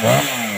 Tá?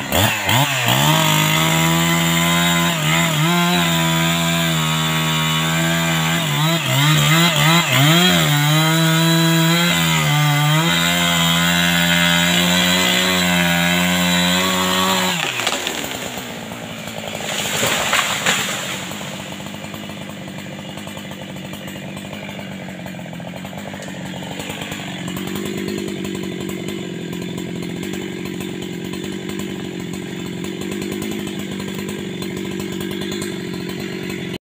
Uh-huh.